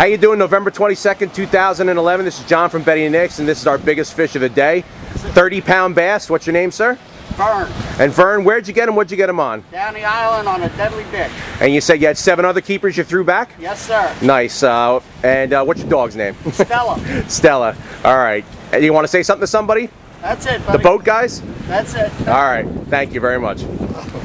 How you doing? November 22nd, 2011. This is John from Betty and Nick's, and this is our biggest fish of the day. 30 pound bass. What's your name, sir? Vern, And Vern, where'd you get him? What'd you get him on? down the island on a Deadly Dick. And you said you had seven other keepers you threw back? Yes, sir. Nice. Uh, and uh, what's your dog's name? Stella. Stella. All right. And you want to say something to somebody? That's it, buddy. The boat guys? That's it. All right. Thank you very much. Good.